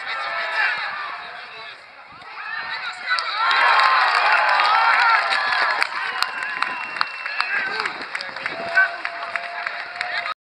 It's